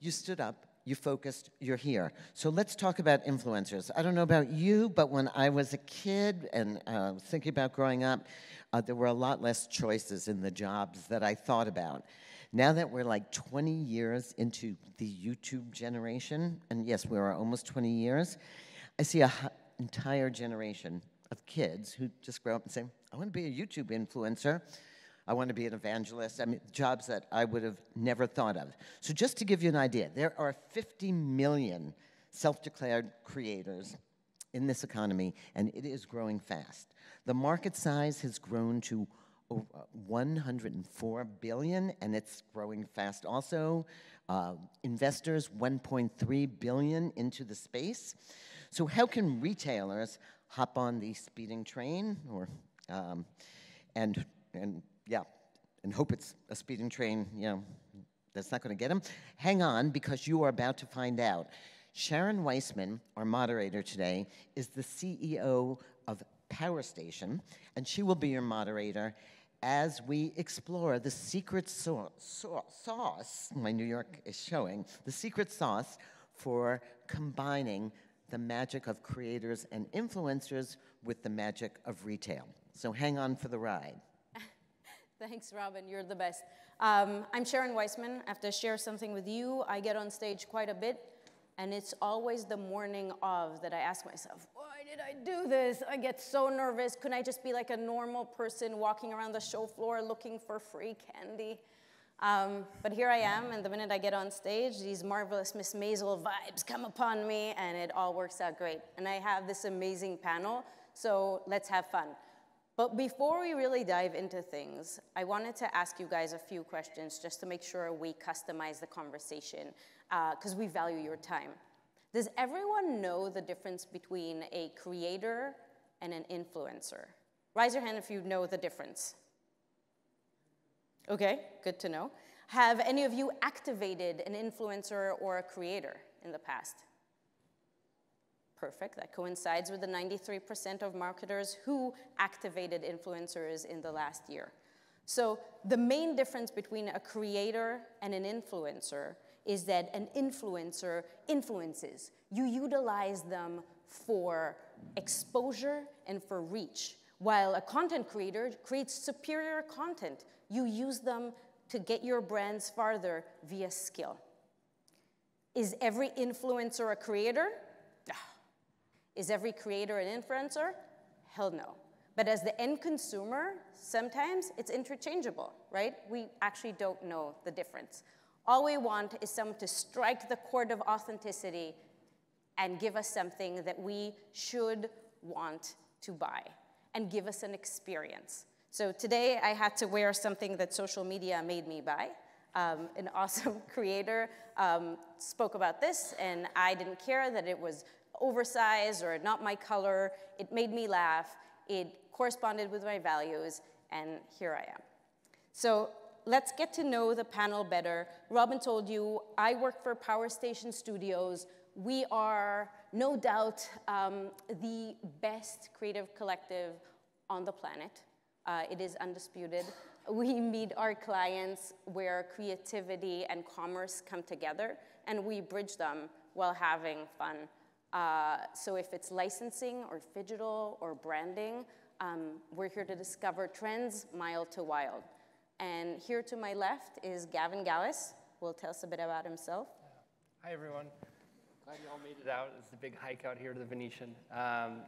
you stood up, you focused, you're here. So let's talk about influencers. I don't know about you, but when I was a kid and uh, thinking about growing up, uh, there were a lot less choices in the jobs that I thought about. Now that we're like 20 years into the YouTube generation, and yes, we are almost 20 years, I see an entire generation of kids who just grow up and say, I want to be a YouTube influencer. I want to be an evangelist. I mean, jobs that I would have never thought of. So, just to give you an idea, there are 50 million self declared creators in this economy, and it is growing fast. The market size has grown to 104 billion, and it's growing fast also. Uh, investors 1.3 billion into the space. So how can retailers hop on the speeding train, or um, and and yeah, and hope it's a speeding train? You know, that's not going to get him. Hang on, because you are about to find out. Sharon Weisman, our moderator today, is the CEO of Power Station, and she will be your moderator as we explore the secret sauce, my New York is showing, the secret sauce for combining the magic of creators and influencers with the magic of retail. So hang on for the ride. Thanks, Robin. You're the best. Um, I'm Sharon Weisman. I have to share something with you. I get on stage quite a bit, and it's always the morning of that I ask myself, why did I do this? I get so nervous. Couldn't I just be like a normal person walking around the show floor looking for free candy? Um, but here I am, and the minute I get on stage, these marvelous Miss Maisel vibes come upon me, and it all works out great. And I have this amazing panel, so let's have fun. But before we really dive into things, I wanted to ask you guys a few questions just to make sure we customize the conversation, because uh, we value your time. Does everyone know the difference between a creator and an influencer? Raise your hand if you know the difference. Okay, good to know. Have any of you activated an influencer or a creator in the past? Perfect, that coincides with the 93% of marketers who activated influencers in the last year. So the main difference between a creator and an influencer is that an influencer influences. You utilize them for exposure and for reach, while a content creator creates superior content. You use them to get your brands farther via skill. Is every influencer a creator? Is every creator an influencer? Hell no. But as the end consumer, sometimes it's interchangeable, right? We actually don't know the difference. All we want is someone to strike the chord of authenticity and give us something that we should want to buy and give us an experience. So today I had to wear something that social media made me buy. Um, an awesome creator um, spoke about this, and I didn't care that it was oversized or not my color. It made me laugh. It corresponded with my values, and here I am. So let's get to know the panel better. Robin told you I work for Power Station Studios. We are no doubt um, the best creative collective on the planet. Uh, it is undisputed. We meet our clients where creativity and commerce come together, and we bridge them while having fun. Uh, so if it's licensing or digital or branding, um, we're here to discover trends mild to wild. And here to my left is Gavin Gillas, who will tell us a bit about himself. Hi, everyone. Glad you all made it out. It's a big hike out here to the Venetian. Um,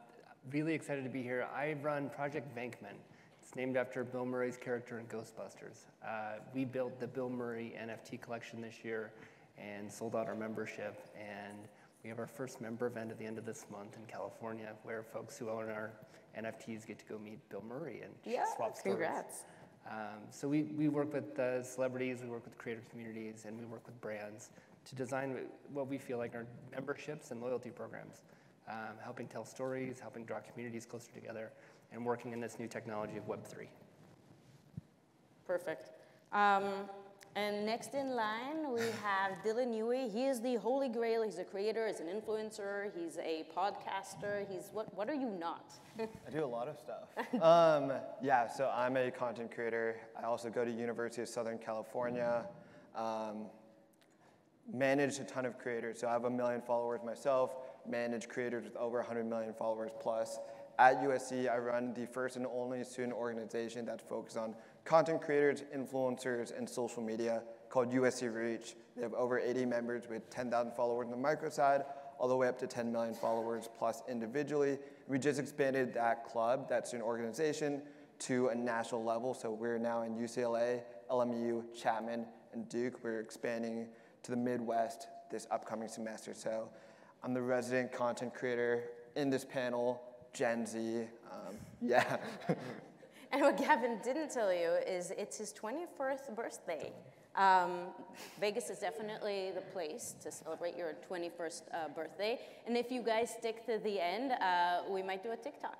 really excited to be here. I run Project Venkman. It's named after Bill Murray's character in Ghostbusters. Uh, we built the Bill Murray NFT collection this year and sold out our membership. And we have our first member event at the end of this month in California where folks who own our NFTs get to go meet Bill Murray and yeah, swap stories. Congrats. Um, so we, we work with uh, celebrities, we work with creator communities, and we work with brands to design what we feel like are memberships and loyalty programs, um, helping tell stories, helping draw communities closer together, and working in this new technology of Web3. Perfect. Um, and next in line, we have Dylan Huey. He is the holy grail. He's a creator, he's an influencer, he's a podcaster. He's what, what are you not? I do a lot of stuff. um, yeah, so I'm a content creator. I also go to University of Southern California. Um, manage a ton of creators. So I have a million followers myself, manage creators with over 100 million followers plus. At USC, I run the first and only student organization that's focused on content creators, influencers, and social media called USC Reach. They have over 80 members with 10,000 followers on the micro side, all the way up to 10 million followers plus individually. We just expanded that club, that student organization, to a national level. So we're now in UCLA, LMU, Chapman, and Duke. We're expanding to the Midwest this upcoming semester. So I'm the resident content creator in this panel, Gen Z. Um, yeah. and what Gavin didn't tell you is it's his 21st birthday. Um, Vegas is definitely the place to celebrate your 21st uh, birthday. And if you guys stick to the end, uh, we might do a TikTok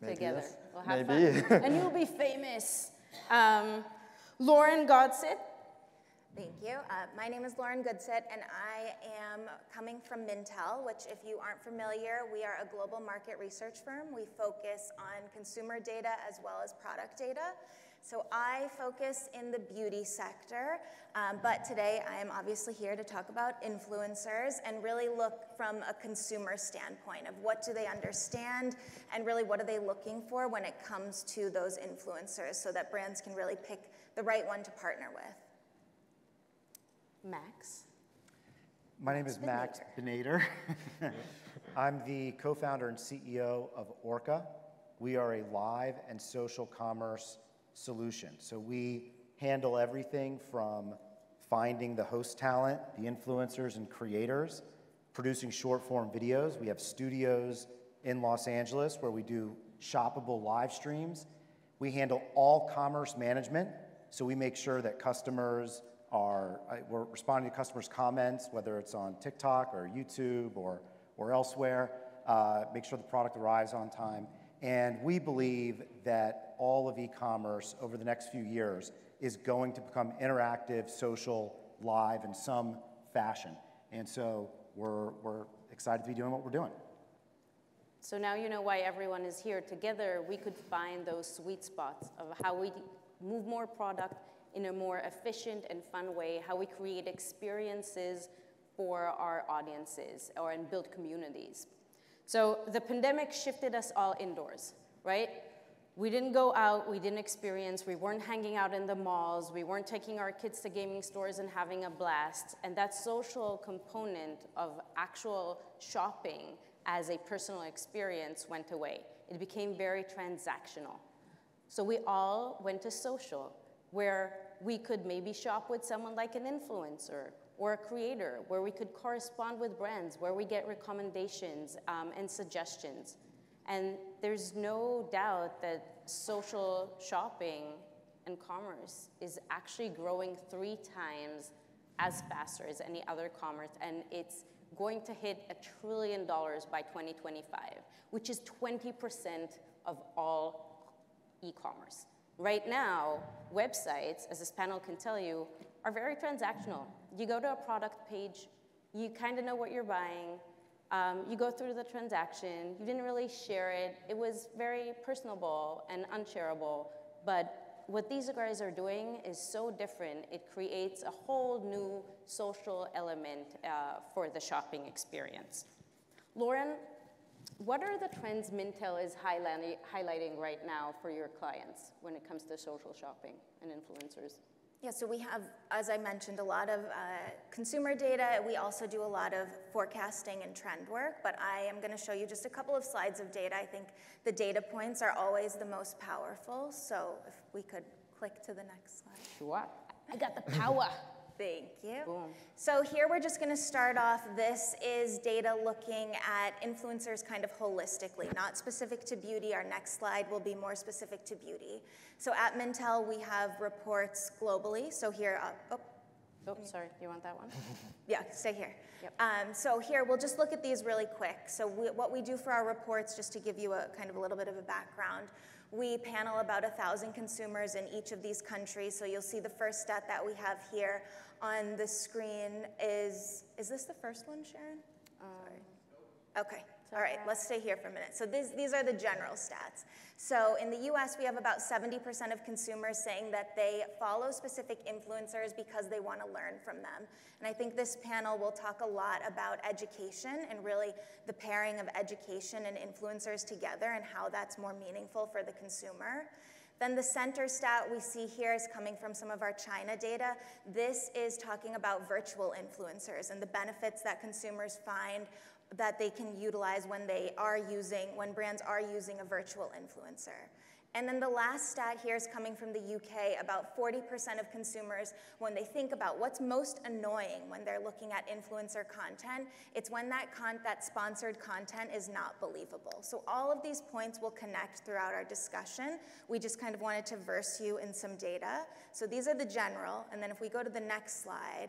Maybe together. Yes. We'll have Maybe. fun. and you'll be famous. Um, Lauren Goodsitt. Thank you. Uh, my name is Lauren Goodsitt, and I am coming from Mintel, which, if you aren't familiar, we are a global market research firm. We focus on consumer data as well as product data. So I focus in the beauty sector, um, but today I am obviously here to talk about influencers and really look from a consumer standpoint of what do they understand and really what are they looking for when it comes to those influencers so that brands can really pick the right one to partner with. Max. My name is Max Benator. I'm the co-founder and CEO of Orca. We are a live and social commerce solution. So we handle everything from finding the host talent, the influencers and creators, producing short form videos. We have studios in Los Angeles where we do shoppable live streams. We handle all commerce management. So we make sure that customers are, we're responding to customers' comments, whether it's on TikTok or YouTube or, or elsewhere, uh, make sure the product arrives on time. And we believe that all of e-commerce over the next few years is going to become interactive, social, live in some fashion. And so we're, we're excited to be doing what we're doing. So now you know why everyone is here. Together, we could find those sweet spots of how we move more product in a more efficient and fun way, how we create experiences for our audiences or and build communities. So the pandemic shifted us all indoors, right? We didn't go out, we didn't experience, we weren't hanging out in the malls, we weren't taking our kids to gaming stores and having a blast. And that social component of actual shopping as a personal experience went away. It became very transactional. So we all went to social, where we could maybe shop with someone like an influencer or a creator where we could correspond with brands, where we get recommendations um, and suggestions. And there's no doubt that social shopping and commerce is actually growing three times as faster as any other commerce, and it's going to hit a trillion dollars by 2025, which is 20% of all e-commerce. Right now, websites, as this panel can tell you, are very transactional. You go to a product page, you kind of know what you're buying, um, you go through the transaction, you didn't really share it, it was very personable and unshareable, but what these guys are doing is so different, it creates a whole new social element uh, for the shopping experience. Lauren, what are the trends Mintel is highlighting right now for your clients when it comes to social shopping and influencers? Yeah, so we have, as I mentioned, a lot of uh, consumer data. We also do a lot of forecasting and trend work, but I am going to show you just a couple of slides of data. I think the data points are always the most powerful, so if we could click to the next slide. Sure. I got the power. Thank you. Boom. So here we're just going to start off. This is data looking at influencers kind of holistically, not specific to beauty. Our next slide will be more specific to beauty. So at Mintel, we have reports globally. So here, uh, oh. Oh, sorry, you want that one? yeah, stay here. Yep. Um, so here, we'll just look at these really quick. So we, what we do for our reports, just to give you a kind of a little bit of a background, we panel about a thousand consumers in each of these countries. So you'll see the first stat that we have here on the screen is, is this the first one, Sharon? Um, Okay, all right, let's stay here for a minute. So these, these are the general stats. So in the US, we have about 70% of consumers saying that they follow specific influencers because they want to learn from them. And I think this panel will talk a lot about education and really the pairing of education and influencers together and how that's more meaningful for the consumer. Then the center stat we see here is coming from some of our China data. This is talking about virtual influencers and the benefits that consumers find that they can utilize when they are using, when brands are using a virtual influencer. And then the last stat here is coming from the UK. About 40% of consumers, when they think about what's most annoying when they're looking at influencer content, it's when that, con- that sponsored content is not believable. So all of these points will connect throughout our discussion. We just kind of wanted to verse you in some data. So these are the general. And then if we go to the next slide,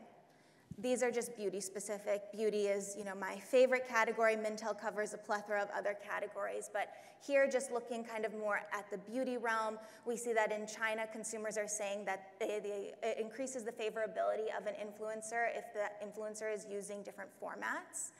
these are just beauty specific. Beauty is, you know, my favorite category. Mintel covers a plethora of other categories, but here just looking kind of more at the beauty realm, we see that in China, consumers are saying that they, they, it increases the favorability of an influencer if the influencer is using different formats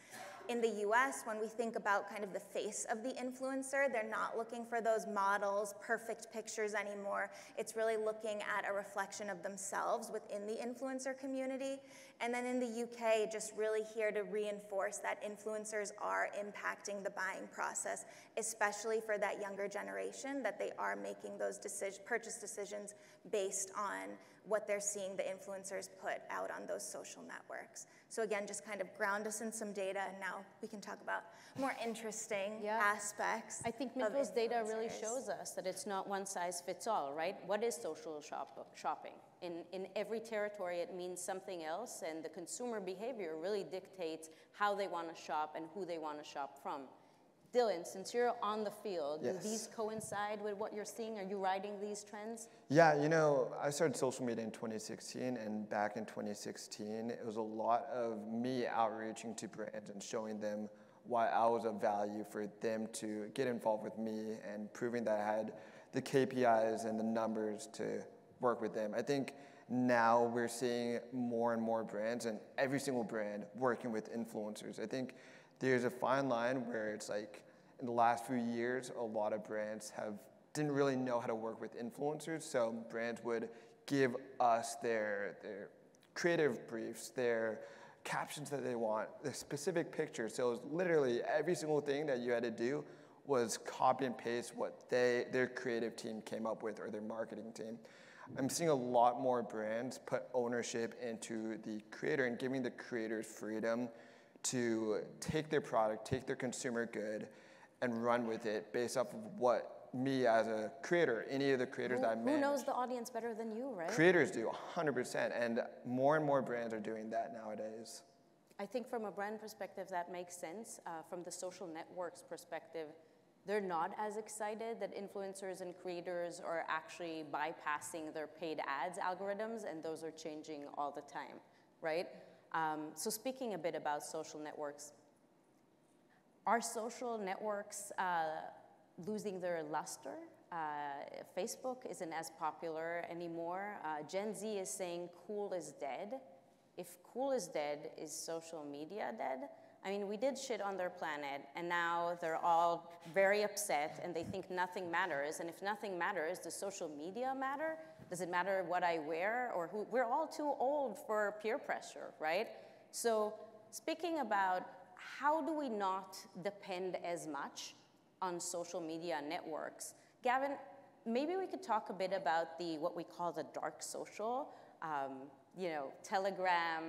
in the US, when we think about kind of the face of the influencer, they're not looking for those models, perfect pictures anymore. It's really looking at a reflection of themselves within the influencer community. And then in the UK, just really here to reinforce that influencers are impacting the buying process, especially for that younger generation, that they are making those decision, purchase decisions based on what they're seeing the influencers put out on those social networks. So again, just kind of ground us in some data, and now we can talk about more interesting yeah. aspects. I think Mintel's data really shows us that it's not one size fits all, right? What is social shop- shopping? In, in every territory, it means something else, and the consumer behavior really dictates how they want to shop and who they want to shop from. Dylan, since you're on the field, yes. do these coincide with what you're seeing? Are you riding these trends? Yeah, you know, I started social media in 2016, and back in 2016, it was a lot of me outreaching to brands and showing them why I was of value for them to get involved with me and proving that I had the KPIs and the numbers to work with them. I think now we're seeing more and more brands, and every single brand working with influencers. I think there's a fine line where it's like in the last few years, a lot of brands have didn't really know how to work with influencers. So brands would give us their their creative briefs, their captions that they want, the specific pictures. So it was literally every single thing that you had to do was copy and paste what they their creative team came up with or their marketing team. I'm seeing a lot more brands put ownership into the creator and giving the creators freedom to take their product, take their consumer good, and run with it based off of what me as a creator, any of the creators who, that I manage. Who knows the audience better than you, right? Creators do, 100%. And more and more brands are doing that nowadays. I think from a brand perspective, that makes sense. Uh, from the social networks perspective, they're not as excited that influencers and creators are actually bypassing their paid ads algorithms, and those are changing all the time, right? Um, so speaking a bit about social networks, are social networks uh, losing their luster? Uh, Facebook isn't as popular anymore. Uh, Gen Z is saying cool is dead. If cool is dead, is social media dead? I mean, we did shit on their planet, and now they're all very upset and they think nothing matters. And if nothing matters, does social media matter? Does it matter what I wear or who? We're all too old for peer pressure, right? So, speaking about how do we not depend as much on social media networks, Gavin, maybe we could talk a bit about the what we call the dark social, um, you know, Telegram,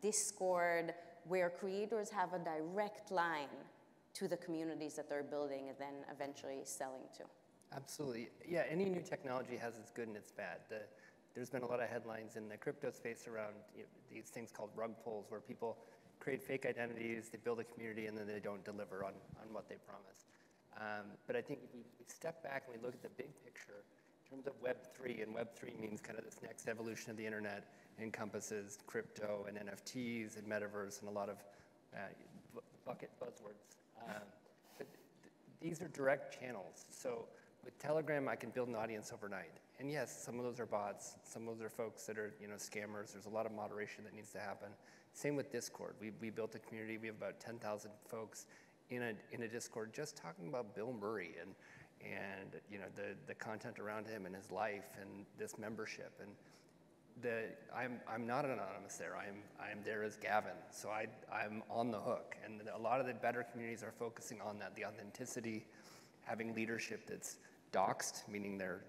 Discord, where creators have a direct line to the communities that they're building and then eventually selling to. Absolutely. Yeah, any new technology has its good and its bad. The, there's been a lot of headlines in the crypto space around you know, these things called rug pulls, where people create fake identities, they build a community, and then they don't deliver on, on what they promise. Um, but I think if we, step back and we look at the big picture, in terms of Web3, and Web3 means kind of this next evolution of the internet, encompasses crypto and NFTs and metaverse and a lot of uh, bucket buzzwords. Um, but th- these are direct channels. So with Telegram, I can build an audience overnight. And yes, some of those are bots. Some of those are folks that are, you know, scammers. There's a lot of moderation that needs to happen. Same with Discord. We, we built a community. We have about 10,000 folks in a, in a Discord just talking about Bill Murray and, and you know, the, the content around him and his life and this membership. And the, I'm, I'm not anonymous there. I'm, I'm there as Gavin. So I, I'm on the hook. And a lot of the better communities are focusing on that the authenticity, having leadership that's doxed, meaning they're,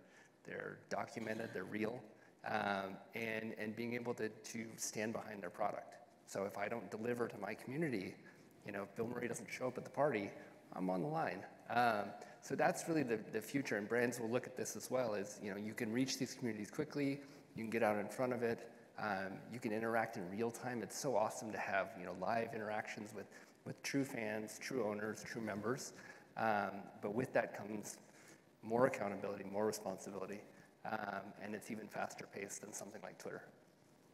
they're documented, they're real, um, and, and being able to, to stand behind their product. So if I don't deliver to my community, you know, if Bill Murray doesn't show up at the party, I'm on the line. Um, so that's really the, the future, and brands will look at this as well as, you know, you can reach these communities quickly, you can get out in front of it, um, you can interact in real time. It's so awesome to have, you know, live interactions with, with true fans, true owners, true members. Um, but with that comes more accountability, more responsibility, um, and it's even faster paced than something like Twitter.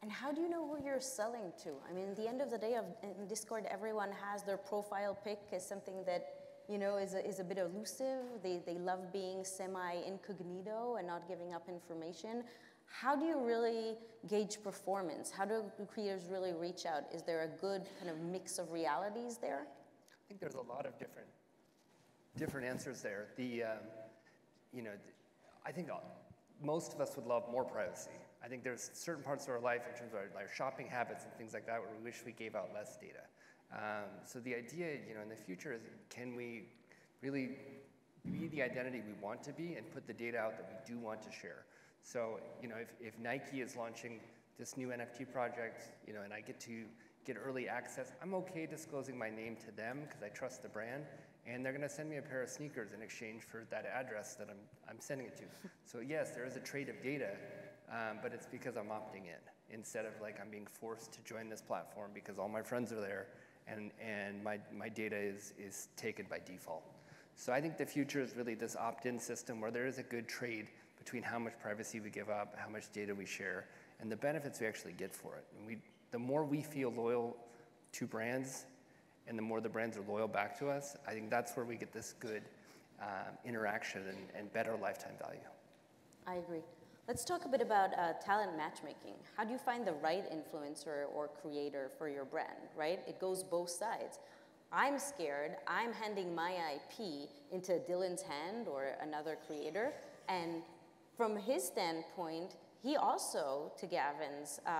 And how do you know who you're selling to? I mean, at the end of the day, of, in Discord, everyone has their profile pic as something that you know is a, is a bit elusive. They, they love being semi incognito and not giving up information. How do you really gauge performance? How do creators really reach out? Is there a good kind of mix of realities there? I think there's a lot of different different answers there. The um, you know, I think most of us would love more privacy. I think there's certain parts of our life in terms of our, our shopping habits and things like that where we wish we gave out less data. Um, so the idea, you know, in the future is can we really be the identity we want to be and put the data out that we do want to share? So, you know, if, if Nike is launching this new NFT project, you know, and I get to get early access, I'm okay disclosing my name to them because I trust the brand and they're going to send me a pair of sneakers in exchange for that address that I'm, I'm sending it to. so yes, there is a trade of data, um, but it's because I'm opting in instead of like I'm being forced to join this platform because all my friends are there and, and my, my data is, is taken by default. So I think the future is really this opt-in system where there is a good trade between how much privacy we give up, how much data we share, and the benefits we actually get for it. And we, the more we feel loyal to brands and the more the brands are loyal back to us, I think that's where we get this good um, interaction and, and, better lifetime value. I agree. Let's talk a bit about uh, talent matchmaking. How do you find the right influencer or creator for your brand, right? It goes both sides. I'm scared, I'm handing my IP into Dylan's hand or another creator, and from his standpoint, he also, to Gavin's um,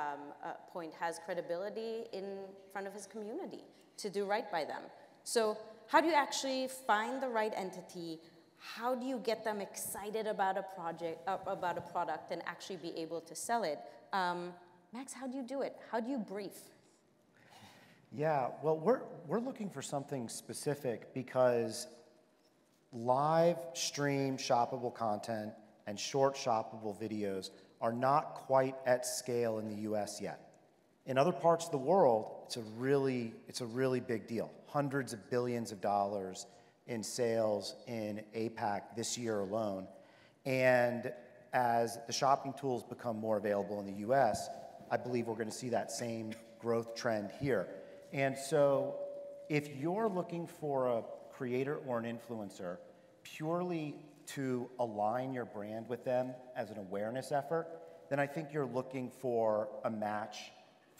uh, point, has credibility in front of his community to do right by them. So how do you actually find the right entity? How do you get them excited about a project, uh, about a product, and actually be able to sell it? Um, Max, how do you do it? How do you brief? Yeah, well, we're, we're looking for something specific because live stream shoppable content and short shoppable videos are not quite at scale in the US yet. In other parts of the world, it's a really, it's a really big deal. Hundreds of billions of dollars in sales in APAC this year alone. And as the shopping tools become more available in the US, I believe we're going to see that same growth trend here. And so, if you're looking for a creator or an influencer purely to align your brand with them as an awareness effort, then I think you're looking for a match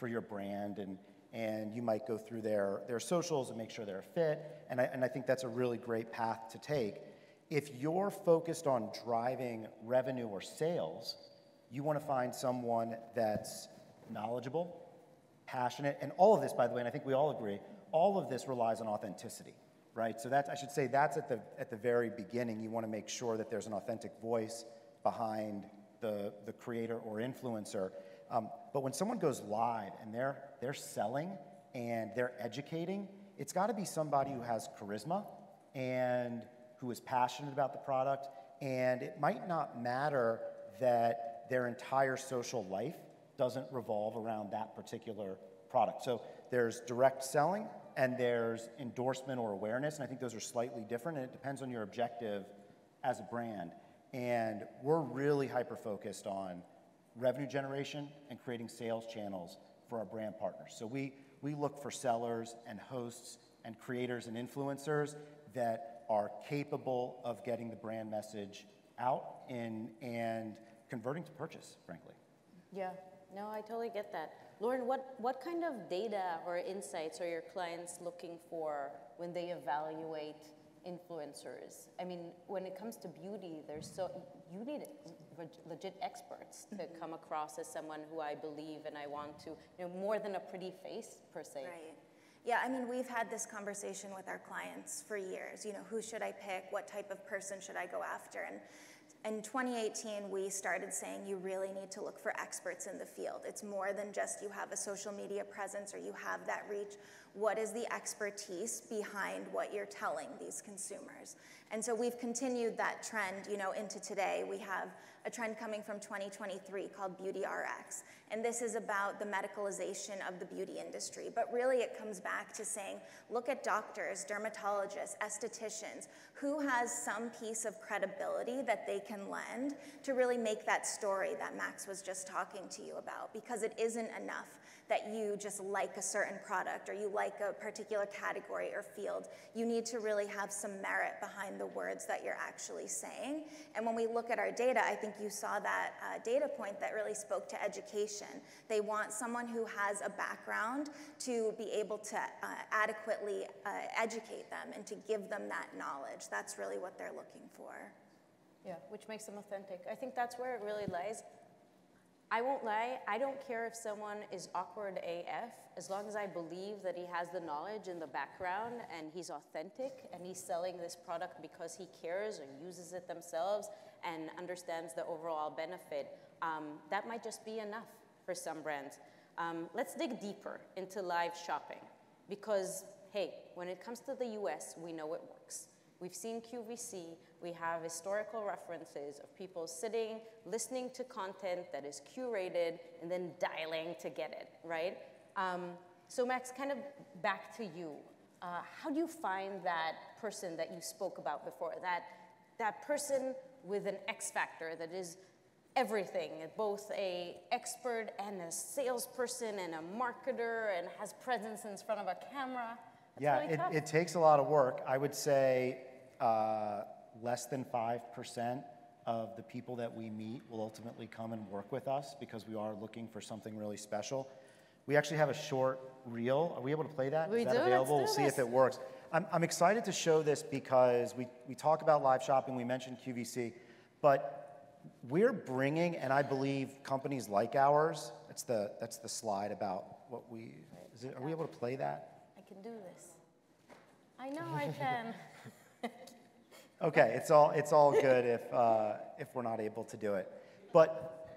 for your brand and and you might go through their, their socials and make sure they're fit. And I, and I think that's a really great path to take. If you're focused on driving revenue or sales, you want to find someone that's knowledgeable, passionate, and all of this, by the way, and I think we all agree, all of this relies on authenticity, right? So that's, I should say, that's at the, at the very beginning. You want to make sure that there's an authentic voice behind the, the creator or influencer. Um, but when someone goes live and they're, they're selling and they're educating, it's got to be somebody who has charisma and who is passionate about the product. And it might not matter that their entire social life doesn't revolve around that particular product. So there's direct selling and there's endorsement or awareness. And I think those are slightly different. And it depends on your objective as a brand. And we're really hyper focused on revenue generation and creating sales channels for our brand partners. So we, we look for sellers and hosts and creators and influencers that are capable of getting the brand message out in, and converting to purchase, frankly. Yeah, no, I totally get that. Lauren, what, what kind of data or insights are your clients looking for when they evaluate influencers? I mean, when it comes to beauty, there's so you need legit experts to mm-hmm. come across as someone who I believe and I want to, you know, more than a pretty face per se. Right. Yeah, I mean, we've had this conversation with our clients for years. You know, who should I pick? What type of person should I go after? And in 2018, we started saying you really need to look for experts in the field. It's more than just you have a social media presence or you have that reach. What is the expertise behind what you're telling these consumers? And so we've continued that trend, you know, into today. We have a trend coming from 2023 called Beauty RX. And this is about the medicalization of the beauty industry. But really, it comes back to saying look at doctors, dermatologists, estheticians, who has some piece of credibility that they can lend to really make that story that Max was just talking to you about. Because it isn't enough that you just like a certain product or you like a particular category or field. You need to really have some merit behind the words that you're actually saying. And when we look at our data, I think you saw that uh, data point that really spoke to education. They want someone who has a background to be able to uh, adequately uh, educate them and to give them that knowledge. That's really what they're looking for. Yeah, which makes them authentic. I think that's where it really lies. I won't lie, I don't care if someone is awkward AF, as long as I believe that he has the knowledge in the background and he's authentic and he's selling this product because he cares or uses it themselves and understands the overall benefit. Um, that might just be enough for some brands. Um, let's dig deeper into live shopping because, hey, when it comes to the US, we know it works. We've seen QVC, we have historical references of people sitting, listening to content that is curated, and then dialing to get it, right? Um, so Max, kind of back to you. Uh, how do you find that person that you spoke about before, that, that person with an X factor that is everything, both a expert and a salesperson and a marketer and has presence in front of a camera? That's yeah, really it, it, takes a lot of work. I would say uh, less than 5% of the people that we meet will ultimately come and work with us because we are looking for something really special. We actually have a short reel. Are we able to play that? We Is that do. available? Do we'll see if it works. I'm, I'm excited to show this because we, we talk about live shopping, we mentioned QVC, but we're bringing, and I believe companies like ours, that's the, that's the slide about what we, it, are we able to play that? I can do this. I know I can. Okay, it's all, it's all good if, uh, if we're not able to do it. But,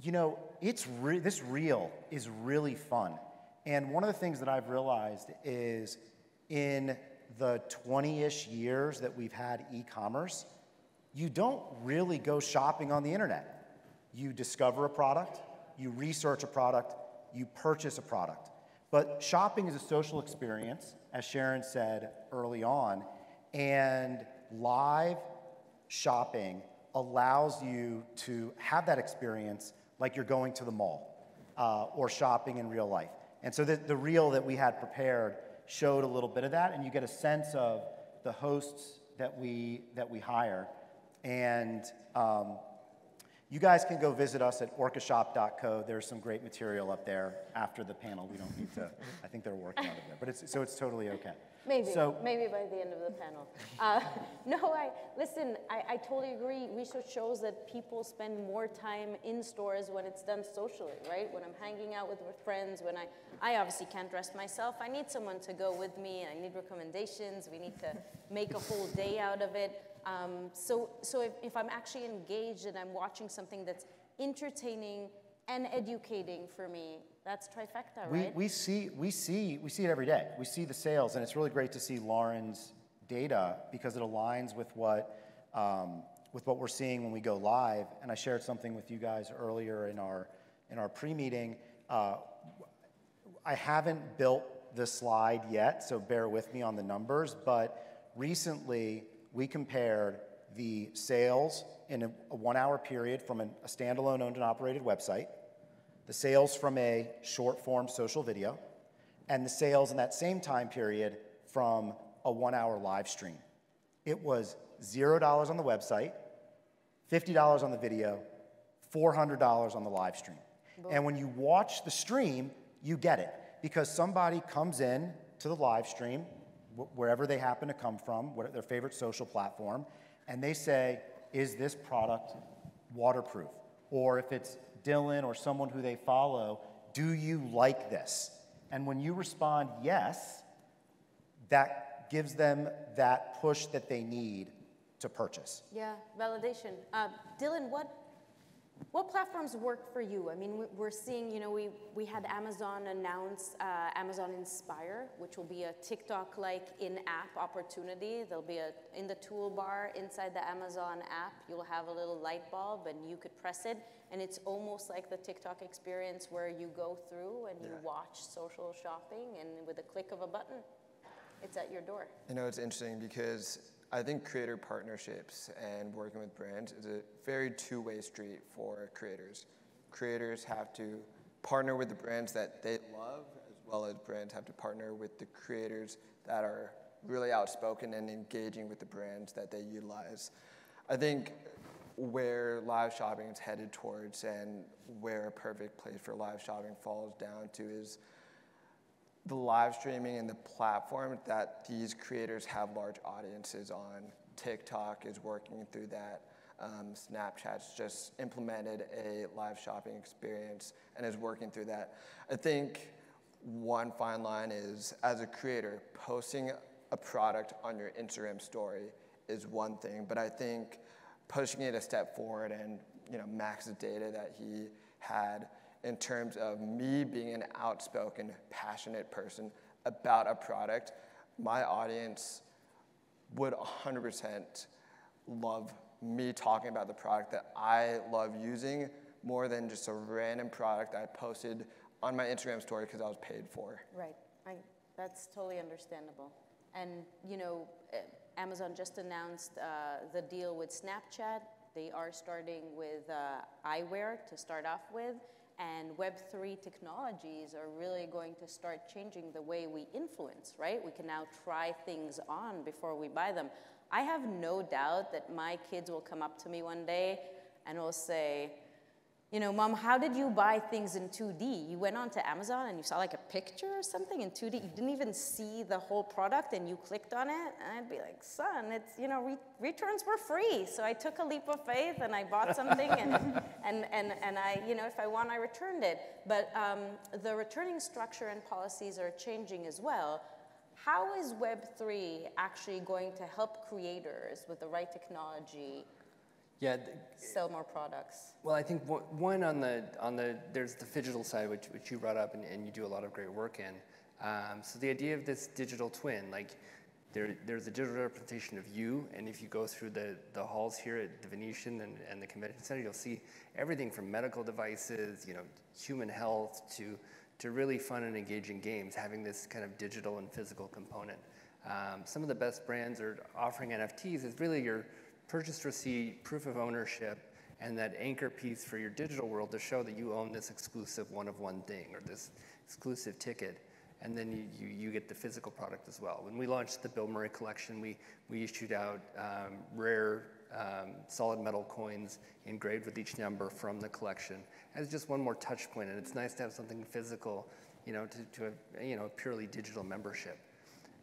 you know, it's re- this reel is really fun. And one of the things that I've realized is in the 20 ish years that we've had e commerce, you don't really go shopping on the internet. You discover a product, you research a product, you purchase a product. But shopping is a social experience, as Sharon said early on, and live shopping allows you to have that experience like you're going to the mall uh, or shopping in real life. And so the, the reel that we had prepared showed a little bit of that, and you get a sense of the hosts that we, that we hire. And um, you guys can go visit us at orcashop.co. There's some great material up there after the panel. We don't need to, I think they're working on it there. But it's, so it's totally okay. Maybe, so, maybe by the end of the panel. Uh, no, I, listen, I, I totally agree. Research shows that people spend more time in stores when it's done socially, right? When I'm hanging out with, with friends, when I, I obviously can't dress myself. I need someone to go with me. I need recommendations. We need to make a whole day out of it. Um, so so if, if I'm actually engaged and I'm watching something that's entertaining and educating for me, that's trifecta, right? We, we, see, we, see, we see it every day. We see the sales, and it's really great to see Lauren's data because it aligns with what, um, with what we're seeing when we go live. And I shared something with you guys earlier in our, in our pre-meeting. Uh, I haven't built this slide yet, so bear with me on the numbers, but recently we compared the sales in a, a one hour period from an, a standalone owned and operated website, the sales from a short form social video, and the sales in that same time period from a one hour live stream. It was $0 on the website, $50 on the video, $400 on the live stream. And when you watch the stream, you get it because somebody comes in to the live stream, wherever they happen to come from, what, their favorite social platform, and they say, Is this product waterproof? Or if it's Dylan or someone who they follow, do you like this? And when you respond yes, that gives them that push that they need to purchase. Yeah, validation. Uh, Dylan, what what platforms work for you? I mean, we- we're seeing, you know, we, we had Amazon announce uh, Amazon Inspire, which will be a TikTok-like in-app opportunity. There'll be a, in the toolbar inside the Amazon app, you'll have a little light bulb and you could press it. And it's almost like the TikTok experience where you go through and you watch social shopping and with a click of a button, it's at your door. You know, it's interesting because I think creator partnerships and working with brands is a very two-way street for creators. Creators have to partner with the brands that they love, as well as brands have to partner with the creators that are really outspoken and engaging with the brands that they utilize. I think where live shopping is headed towards and where a perfect place for live shopping falls down to is the live streaming and the platform that these creators have large audiences on. TikTok is working through that. Um, Snapchat's just implemented a live shopping experience and is working through that. I think one fine line is as a creator, posting a product on your Instagram story is one thing, but I think pushing it a step forward and you know Max's data that he had in terms of me being an outspoken, passionate person about a product, my audience would 100% love me talking about the product that I love using more than just a random product I posted on my Instagram story because I was paid for. Right. I, that's totally understandable. And you know, eh, Amazon just announced uh, the deal with Snapchat. They are starting with uh, eyewear to start off with, and Web3 technologies are really going to start changing the way we influence. Right? We can now try things on before we buy them. I have no doubt that my kids will come up to me one day and will say, you know, mom, how did you buy things in 2D? You went onto Amazon and you saw like a picture or something in 2D. You didn't even see the whole product and you clicked on it. And I'd be like, son, it's, you know, re- returns were free. So I took a leap of faith and I bought something and, and, and, and I, you know, if I want, I returned it. But um, the returning structure and policies are changing as well. How is Web3 actually going to help creators with the right technology Yeah, sell more products? well, I think one- one on the on the there's the digital side, which which you brought up and, and you do a lot of great work in. Um, so the idea of this digital twin, like there there's a digital representation of you, and if you go through the the halls here at the Venetian and, and the convention center, you'll see everything from medical devices, you know, human health to to really fun and engaging games, having this kind of digital and physical component. Um, some of the best brands are offering NFTs. Is really your purchase receipt, proof of ownership, and that anchor piece for your digital world to show that you own this exclusive one of one thing or this exclusive ticket. And then you, you, you get the physical product as well. When we launched the Bill Murray collection, we, we issued out um, rare um, solid metal coins engraved with each number from the collection as just one more touch point. And it's nice to have something physical, you know, to, to a you know, purely digital membership.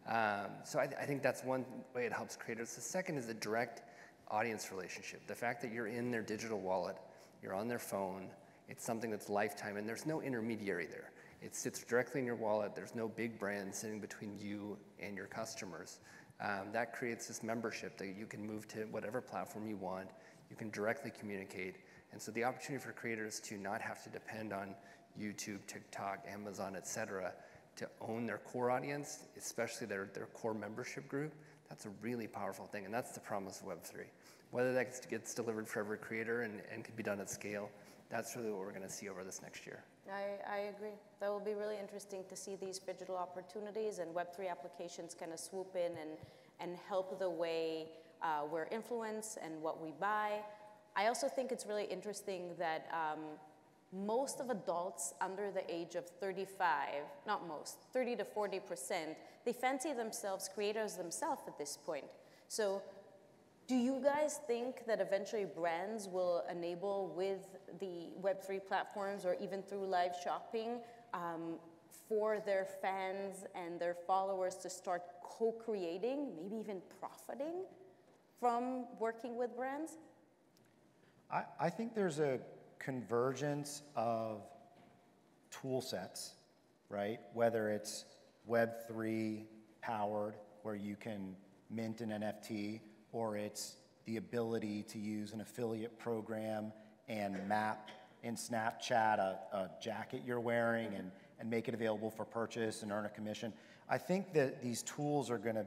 Um, so I, I think that's one way it helps creators. The second is a direct audience relationship. The fact that you're in their digital wallet, you're on their phone, it's something that's lifetime, and there's no intermediary there. It sits directly in your wallet. There's no big brand sitting between you and your customers. Um, that creates this membership that you can move to whatever platform you want. You can directly communicate. And so the opportunity for creators to not have to depend on YouTube, TikTok, Amazon, et cetera, to own their core audience, especially their, their core membership group, that's a really powerful thing. And that's the promise of Web3. Whether that gets, delivered for every creator and, and can be done at scale, that's really what we're going to see over this next year. I, I agree. That will be really interesting to see these digital opportunities and Web3 applications kind of swoop in and, and help the way uh, we're influenced and what we buy. I also think it's really interesting that um, most of adults under the age of 35, not most, 30 to 40 percent, they fancy themselves creators themselves at this point. So do you guys think that eventually brands will enable with the Web3 platforms or even through live shopping um, for their fans and their followers to start co creating, maybe even profiting from working with brands? I, I think there's a convergence of tool sets, right? Whether it's Web3 powered, where you can mint an NFT, or it's the ability to use an affiliate program and map in Snapchat a, a jacket you're wearing and, and make it available for purchase and earn a commission. I think that these tools are going to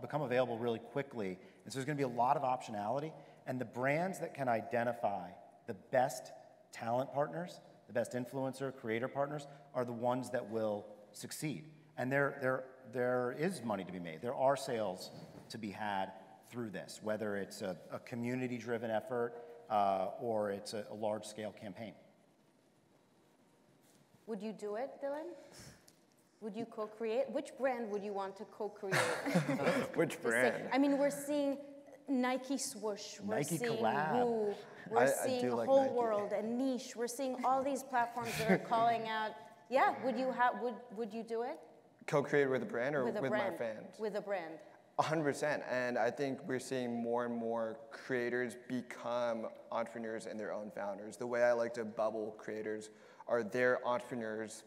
become available really quickly. And so there's going to be a lot of optionality. And the brands that can identify the best talent partners, the best influencer, creator partners, are the ones that will succeed. And there, there, there is money to be made. There are sales to be had through this, whether it's a, a community driven effort uh, or it's a, a large scale campaign. Would you do it, Dylan? Would you co create? Which brand would you want to co create? Which brand? I mean, we're seeing Nike swoosh, we're Nike seeing collab. Woo, we're I- I seeing do like Whole Nike. World and Niche. We're seeing all these platforms that are calling out. Yeah, would you have? Would would you do it Co-create with a brand or with with, brand? my fans? With a brand. 100%. And I think we're seeing more and more creators become entrepreneurs and their own founders. The way I like to bubble creators are they're entrepreneurs.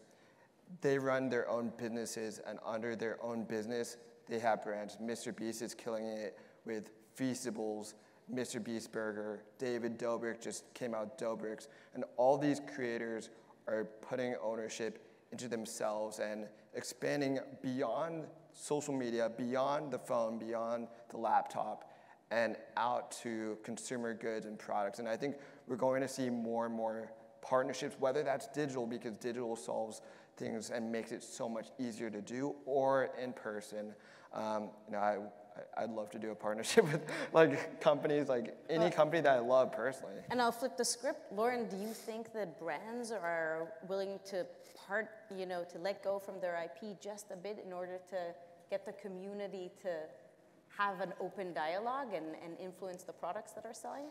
They run their own businesses, and under their own business, they have brands. Mr. Beast is killing it with Feastables, Mr. Beast Burger, David Dobrik just came out Doughbrik's, and all these creators are putting ownership into themselves and expanding beyond social media, beyond the phone, beyond the laptop, and out to consumer goods and products. And I think we're going to see more and more partnerships, whether that's digital, because digital solves things and makes it so much easier to do, or in person. Um, you know, I, I'd love to do a partnership with like companies, like any company that I love personally. And I'll flip the script. Lauren, do you think that brands are willing to part, you know, to let go from their IP just a bit in order to get the community to have an open dialogue and, and influence the products that are selling?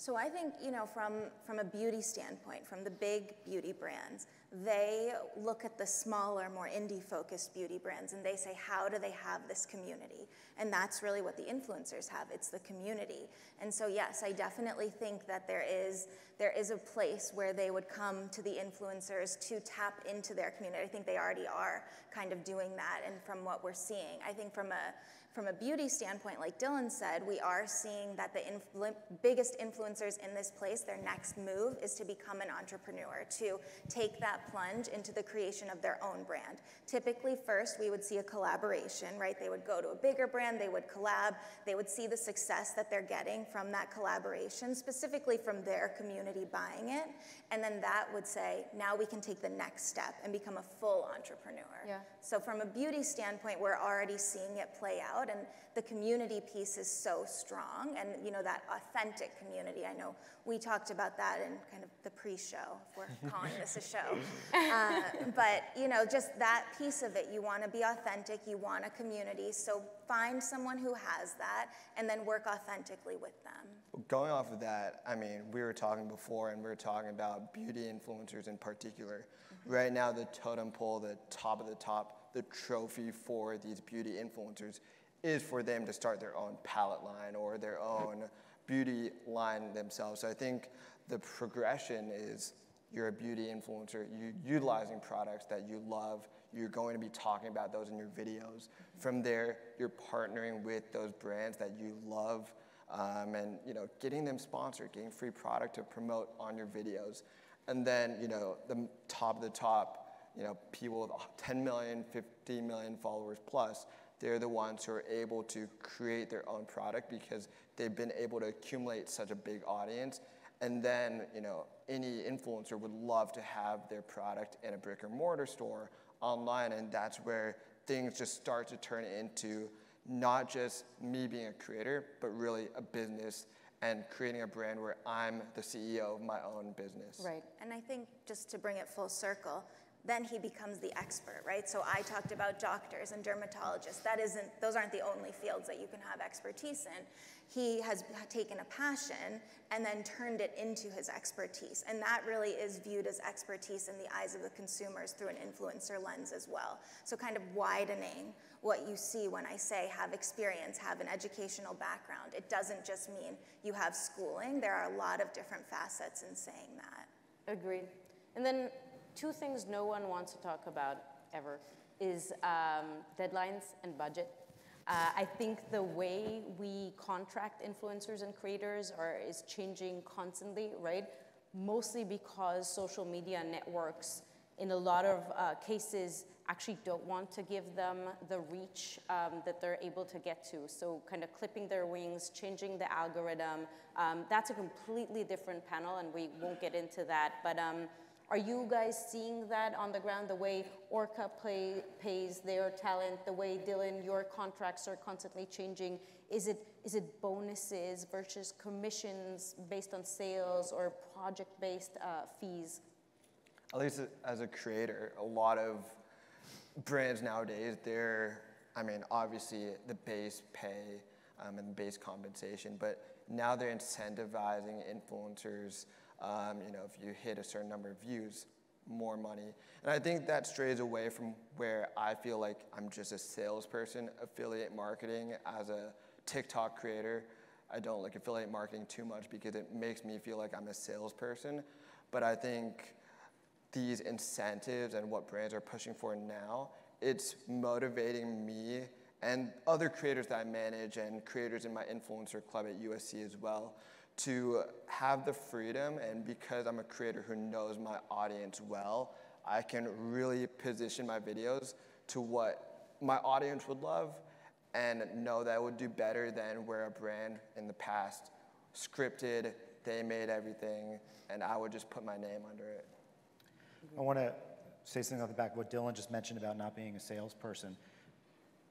So I think, you know, from, from a beauty standpoint, from the big beauty brands, they look at the smaller, more indie-focused beauty brands and they say, how do they have this community? And that's really what the influencers have. It's the community. And so yes, I definitely think that there is there is a place where they would come to the influencers to tap into their community. I think they already are kind of doing that and from what we're seeing. I think from a from a beauty standpoint, like Dylan said, we are seeing that the influ- biggest influencers in this place, their next move is to become an entrepreneur, to take that plunge into the creation of their own brand. Typically, first, we would see a collaboration, right? They would go to a bigger brand, they would collab, they would see the success that they're getting from that collaboration, specifically from their community buying it. And then that would say, now we can take the next step and become a full entrepreneur. Yeah. So from a beauty standpoint, we're already seeing it play out, and the community piece is so strong, and you know that authentic community. I know we talked about that in kind of the pre-show. If we're calling this a show, uh, but you know, just that piece of it. You want to be authentic. You want a community. So find someone who has that, and then work authentically with them. Going off of that, I mean, we were talking before and we were talking about beauty influencers in particular. Right now, the totem pole, the top of the top, the trophy for these beauty influencers is for them to start their own palette line or their own beauty line themselves. So I think the progression is you're a beauty influencer, you're utilizing products that you love, you're going to be talking about those in your videos. From there, you're partnering with those brands that you love um, and you know, getting them sponsored, getting free product to promote on your videos. And then, you know, the top of the top, you know, people with 10 million, 15 million followers plus, they're the ones who are able to create their own product because they've been able to accumulate such a big audience. And then, you know, any influencer would love to have their product in a brick and mortar store online. And that's where things just start to turn into not just me being a creator, but really a business and creating a brand where I'm the CEO of my own business. Right. And I think just to bring it full circle, then he becomes the expert, right? So I talked about doctors and dermatologists. That isn't, those aren't the only fields that you can have expertise in. He has taken a passion and then turned it into his expertise. And that really is viewed as expertise in the eyes of the consumers through an influencer lens as well. So kind of widening what you see when I say have experience, have an educational background. It doesn't just mean you have schooling. There are a lot of different facets in saying that. Agreed. And then two things no one wants to talk about ever is um, deadlines and budget. Uh, I think the way we contract influencers and creators are, is changing constantly, right? Mostly because social media networks, in a lot of uh, cases, actually don't want to give them the reach um, that they're able to get to. So, kind of clipping their wings, changing the algorithm. Um, that's a completely different panel, and we won't get into that. But um, are you guys seeing that on the ground, the way Orca play, pays their talent, the way Dylan, your contracts are constantly changing? Is it, is it bonuses versus commissions based on sales or project-based uh, fees? At least as a creator, a lot of brands nowadays, they're, I mean, obviously the base pay um, and base compensation, but now they're incentivizing influencers um, you know, if you hit a certain number of views, more money. And I think that strays away from where I feel like I'm just a salesperson, affiliate marketing as a TikTok creator. I don't like affiliate marketing too much because it makes me feel like I'm a salesperson. But I think these incentives and what brands are pushing for now, it's motivating me and other creators that I manage and creators in my influencer club at USC as well to have the freedom, and because I'm a creator who knows my audience well, I can really position my videos to what my audience would love and know that it would do better than where a brand in the past scripted, they made everything, and I would just put my name under it. I want to say something off the back of what Dylan just mentioned about not being a salesperson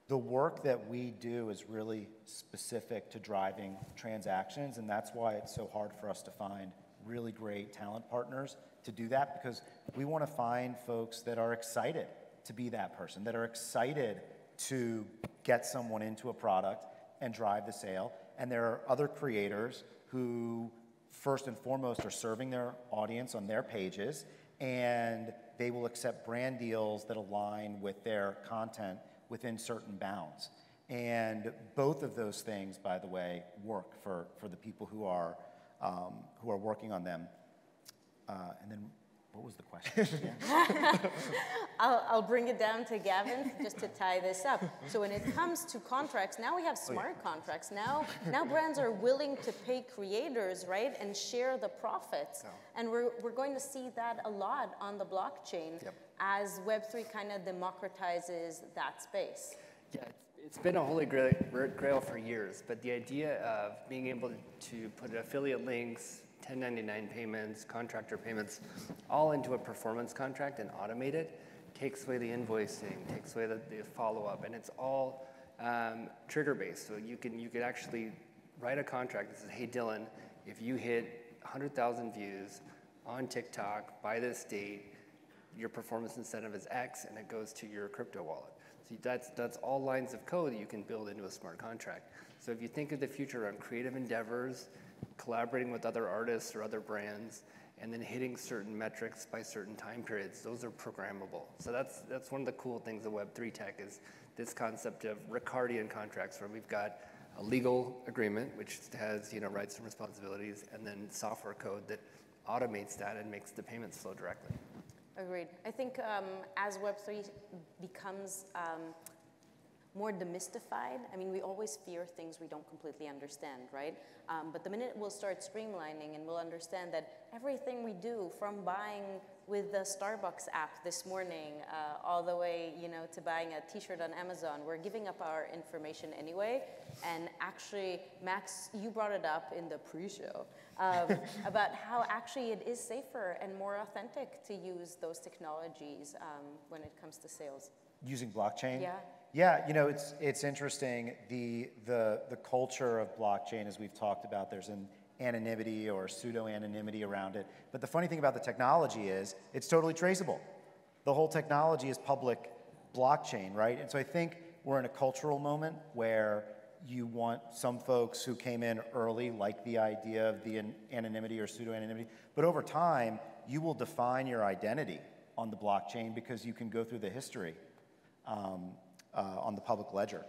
the work that we do is really specific to driving transactions, and that's why it's so hard for us to find really great talent partners to do that because we want to find folks that are excited to be that person, that are excited to get someone into a product and drive the sale. And there are other creators who, first and foremost, are serving their audience on their pages, and they will accept brand deals that align with their content within certain bounds. And both of those things, by the way, work for, for the people who are, um, who are working on them. Uh, and then what was the question? I'll, I'll, bring it down to Gavin just to tie this up. So when it comes to contracts, now we have smart oh, yeah. contracts. Now, now brands are willing to pay creators, right, and share the profits. Oh. And we're, we're going to see that a lot on the blockchain yep. As Web3 kind of democratizes that space. Yeah, it's been a holy grail, for years, but the idea of being able to put affiliate links, 1099 payments, contractor payments, all into a performance contract and automate it, takes away the invoicing, takes away the, the follow-up, and it's all um, trigger-based. So you can you could actually write a contract that says, "Hey Dylan, if you hit 100,000 views on TikTok by this date, your performance incentive is X, and it goes to your crypto wallet." So that's that's all lines of code that you can build into a smart contract. So if you think of the future around creative endeavors collaborating with other artists or other brands, and then hitting certain metrics by certain time periods. Those are programmable. So that's, that's one of the cool things of Web3 tech is this concept of Ricardian contracts where we've got a legal agreement, which has you know, rights and responsibilities, and then software code that automates that and makes the payments flow directly. Agreed. I think um, as Web3 becomes um, more demystified. I mean, we always fear things we don't completely understand, right? Um, but the minute we'll start streamlining and we'll understand that everything we do, from buying with the Starbucks app this morning, uh, all the way, you know, to buying a T-shirt on Amazon, we're giving up our information anyway. And actually, Max, you brought it up in the pre-show um, about how actually it is safer and more authentic to use those technologies um, when it comes to sales. Using blockchain? Yeah. Yeah, you know, it's, it's interesting. The, the, the culture of blockchain, as we've talked about, there's an anonymity or pseudo anonymity around it. But the funny thing about the technology is it's totally traceable. the whole technology is public blockchain, right? And so I think we're in a cultural moment where you want some folks who came in early like the idea of the an- anonymity or pseudo-anonymity, but over time, you will define your identity on the blockchain because you can go through the history um, uh, on the public ledger.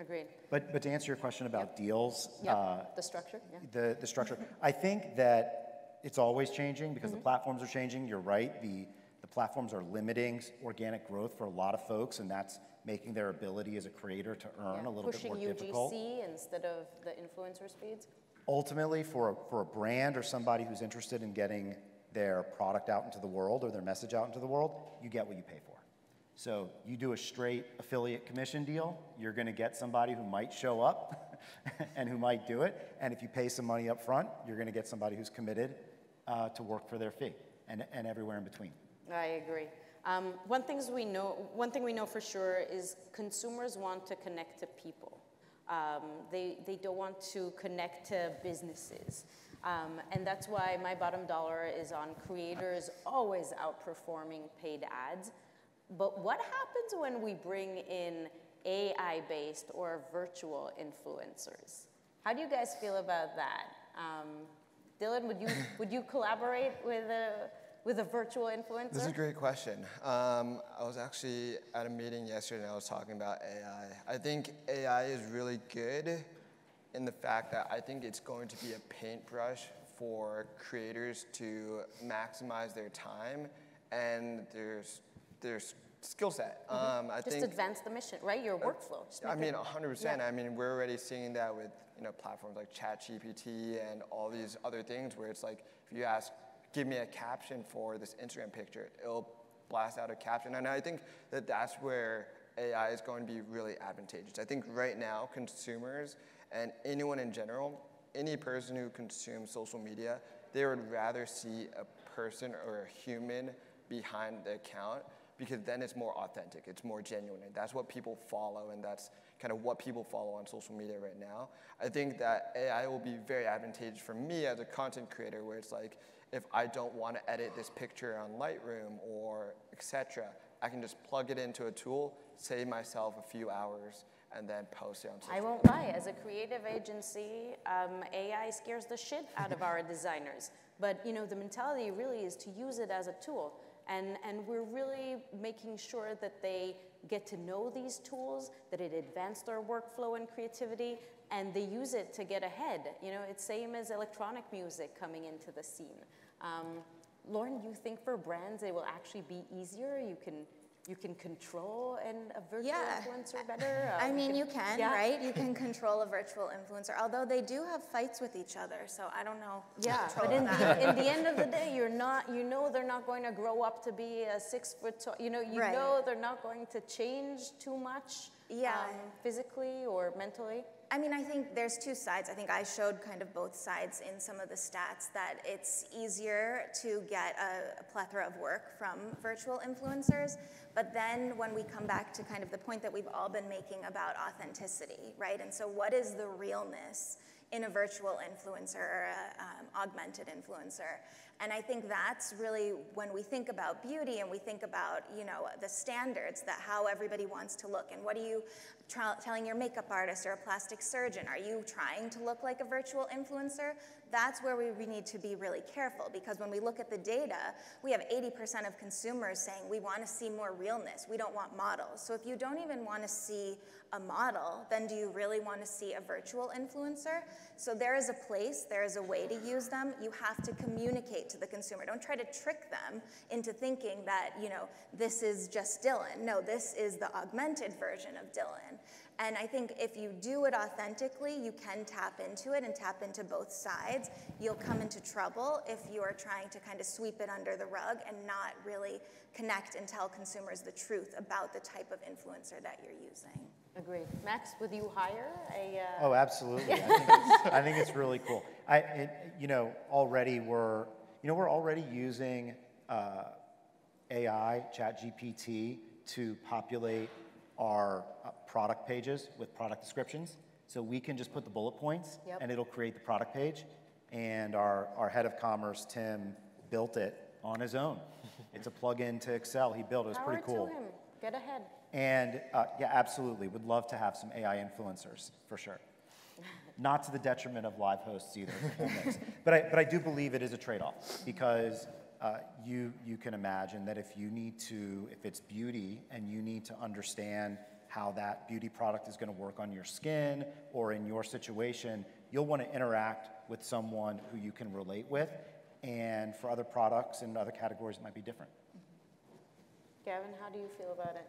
Agreed. But, but to answer your question about deals, Yep. uh, the structure. Yeah. the, the structure, I think that it's always changing because the platforms are changing. You're right. The, the platforms are limiting organic growth for a lot of folks, and that's making their ability as a creator to earn Yeah. a little Pushing bit more difficult. Pushing UGC instead of the influencer speeds. Ultimately, for a, for a brand or somebody who's interested in getting their product out into the world or their message out into the world, you get what you pay for. So you do a straight affiliate commission deal, you're going to get somebody who might show up and who might do it. And if you pay some money up front, you're going to get somebody who's committed uh, to work for their fee and, and everywhere in between. I agree. Um, one things we know, one thing we know for sure is consumers want to connect to people. Um, they, they don't want to connect to businesses. Um, and that's why my bottom dollar is on creators always outperforming paid ads. But what happens when we bring in AI based or virtual influencers? How do you guys feel about that? Um, Dylan, would you, would you collaborate with a, with a virtual influencer? This is a great question. Um, I was actually at a meeting yesterday and I was talking about AI. I think AI is really good in the fact that I think it's going to be a paintbrush for creators to maximize their time and their, their skill set. Um, I Just think advance the mission, right? Your workflow. Just I mean, 100%. Yeah. I mean, we're already seeing that with you know platforms like ChatGPT and all these other things where it's like if you ask, give me a caption for this Instagram picture, it'll blast out a caption. And I think that that's where AI is going to be really advantageous. I think right now, consumers and anyone in general, any person who consumes social media, they would rather see a person or a human behind the account because then it's more authentic, it's more genuine, and that's what people follow, and that's kind of what people follow on social media right now. I think that AI will be very advantageous for me as a content creator, where it's like if I don't want to edit this picture on Lightroom or etc., I can just plug it into a tool, save myself a few hours, and then post it on social. I won't lie, as a creative agency, um, AI scares the shit out of our designers. But you know, the mentality really is to use it as a tool. And, and we're really making sure that they get to know these tools, that it advances their workflow and creativity, and they use it to get ahead. You know, it's same as electronic music coming into the scene. Um, Lauren, you think for brands it will actually be easier? You can you can control and a virtual Yeah. influencer better. I Um, mean, you can, yeah. right? You can control a virtual influencer, although they do have fights with each other, so I don't know. Yeah, but in the, in the end of the day, you're not, you know they're not going to grow up to be a six foot tall, you know, you Right. know they're not going to change too much Yeah. um, physically or mentally. I mean, I think there's two sides. I think I showed kind of both sides in some of the stats that it's easier to get a, a plethora of work from virtual influencers. But then when we come back to kind of the point that we've all been making about authenticity, right? And so, what is the realness in a virtual influencer or an um, augmented influencer? And I think that's really when we think about beauty and we think about, you know, the standards that how everybody wants to look. And what are you tra- telling your makeup artist or a plastic surgeon? Are you trying to look like a virtual influencer? That's where we we need to be really careful because when we look at the data, we have 80% of consumers saying we want to see more realness. We don't want models. So if you don't even want to see a model, then do you really want to see a virtual influencer? So there is a place, there is a way to use them. You have to communicate to the consumer. Don't try to trick them into thinking that, you know, this is just Dylan. No, this is the augmented version of Dylan. And I think if you do it authentically, you can tap into it and tap into both sides. You'll come into trouble if you are trying to kind of sweep it under the rug and not really connect and tell consumers the truth about the type of influencer that you're using. Agreed. Max, would you hire a? Uh, Oh, absolutely. I, think it's, I think it's really cool. I, it, you know, already we're, you know, we're already using uh, AI, ChatGPT, to populate our uh, product pages with product descriptions. So we can just put the bullet points, Yep. and it'll create the product page. And our, our head of commerce, Tim, built it on his own. It's a plug-in to Excel he built. It was pretty cool. to him. Get ahead. And uh, yeah, absolutely. Would love to have some AI influencers for sure. Not to the detriment of live hosts either. but, I, but I do believe it is a trade off because uh, you, you can imagine that if you need to, if it's beauty and you need to understand how that beauty product is going to work on your skin or in your situation, you'll want to interact with someone who you can relate with. And for other products and other categories, it might be different. Gavin, how do you feel about it?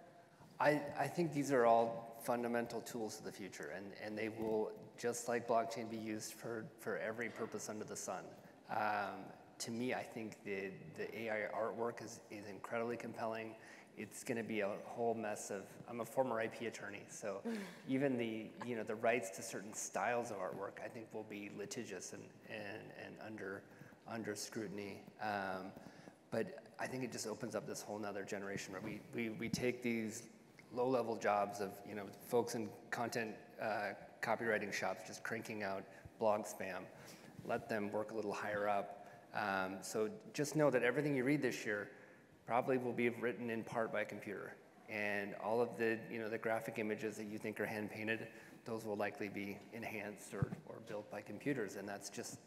I, I think these are all fundamental tools of the future, and, and they will, just like blockchain, be used for, for every purpose under the sun. Um, to me, I think the, the AI artwork is, is incredibly compelling. It's going to be a whole mess of. I'm a former IP attorney, so even the you know the rights to certain styles of artwork, I think, will be litigious and and, and under under scrutiny. Um, but I think it just opens up this whole nother generation where we, we, we take these low-level jobs of you know folks in content uh, copywriting shops just cranking out blog spam, let them work a little higher up. Um, so just know that everything you read this year probably will be written in part by a computer, and all of the you know the graphic images that you think are hand painted, those will likely be enhanced or, or built by computers, and that's just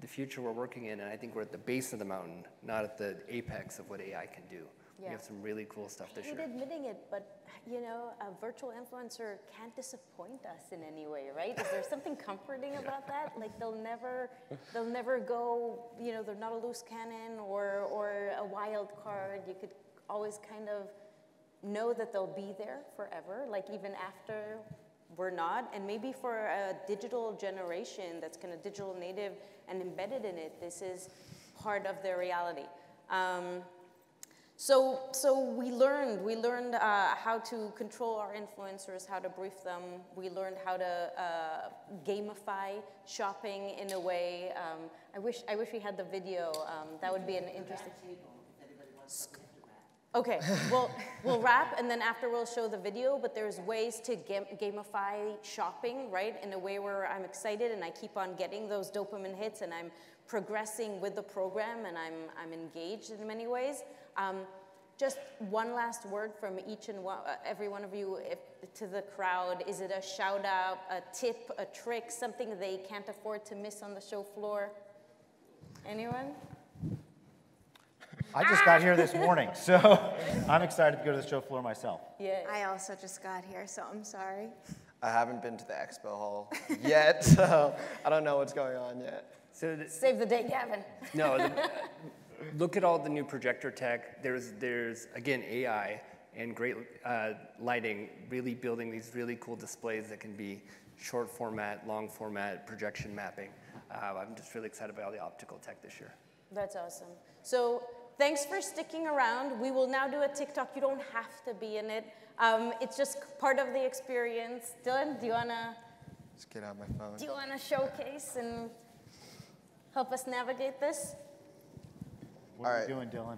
the future we're working in, and I think we're at the base of the mountain, not at the apex of what AI can do. We Yeah. have some really cool stuff this year. admitting it, but you know, a virtual influencer can't disappoint us in any way, right? Is there something comforting about that? Like they'll never, they'll never go. You know, they're not a loose cannon or or a wild card. You could always kind of know that they'll be there forever, like even after we're not. And maybe for a digital generation that's kind of digital native and embedded in it, this is part of their reality. Um, so, so we learned, we learned uh, how to control our influencers, how to brief them. We learned how to uh, gamify shopping in a way. Um, I wish, I wish we had the video. Um, that would be an interesting. Okay, well, we'll wrap and then after we'll show the video, but there's ways to gam- gamify shopping, right? In a way where I'm excited and I keep on getting those dopamine hits and I'm progressing with the program and I'm, I'm engaged in many ways. Um, just one last word from each and one, uh, every one of you if, to the crowd. Is it a shout out, a tip, a trick, something they can't afford to miss on the show floor? Anyone? I just got here this morning, so I'm excited to go to the show floor myself. Yeah. I also just got here, so I'm sorry. I haven't been to the expo hall yet, so I don't know what's going on yet. So the, Save the day, Gavin. No, the, look at all the new projector tech. There's, there's again, AI and great uh, lighting, really building these really cool displays that can be short format, long format, projection mapping. Uh, I'm just really excited about all the optical tech this year. That's awesome. So thanks for sticking around. We will now do a TikTok. You don't have to be in it. Um, it's just part of the experience. Dylan, do you wanna Just get out my phone. do you wanna showcase and help us navigate this? What All are right. you doing, Dylan?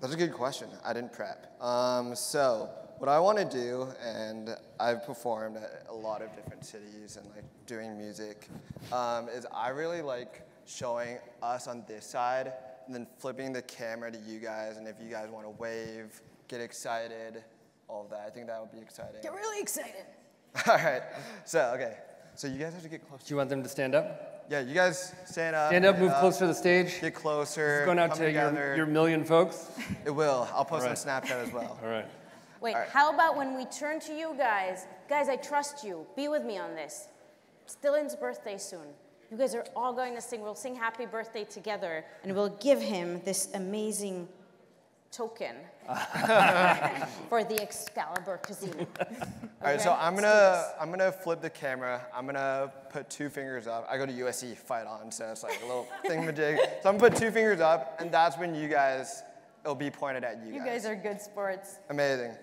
That's a good question. I didn't prep. Um, so what I want to do, and I've performed at a lot of different cities and like doing music, um, is I really like showing us on this side and then flipping the camera to you guys. And if you guys want to wave, get excited, all of that, I think that would be exciting. Get really excited. all right. So okay. So you guys have to get close. Do you want them to stand up? Yeah, you guys stand up. Stand up, get move uh, closer to the stage. Get closer. It's going out to your, your million folks. It will. I'll post All right. on Snapchat as well. All right. Wait, All right. how about when we turn to you guys? Guys, I trust you. Be with me on this. It's Dylan's birthday soon. You guys are all going to sing. We'll sing happy birthday together, and we'll give him this amazing token for the Excalibur Casino. All right, so I'm gonna. I'm gonna flip the camera. I'm gonna put two fingers up. I go to USC fight on, so it's like a little thingamajig. So I'm gonna put two fingers up, and that's when you guys it'll be pointed at you, You guys are good sports. amazing.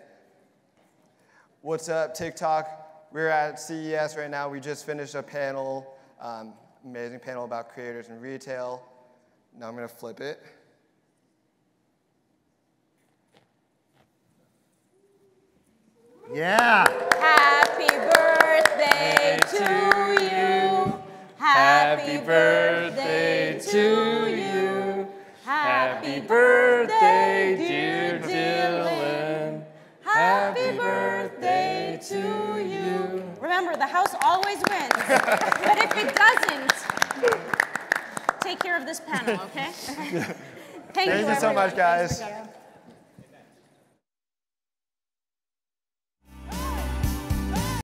What's up, TikTok? We're at CES right now. We just finished a panel, um, amazing panel about creators and retail. Now I'm gonna flip it. Yeah. Happy birthday to you. Happy birthday to you. Happy birthday, dear Dylan. Happy birthday to you. Remember, the house always wins. but if it doesn't, take care of this panel, okay? Thank, Thank you, you so much, guys.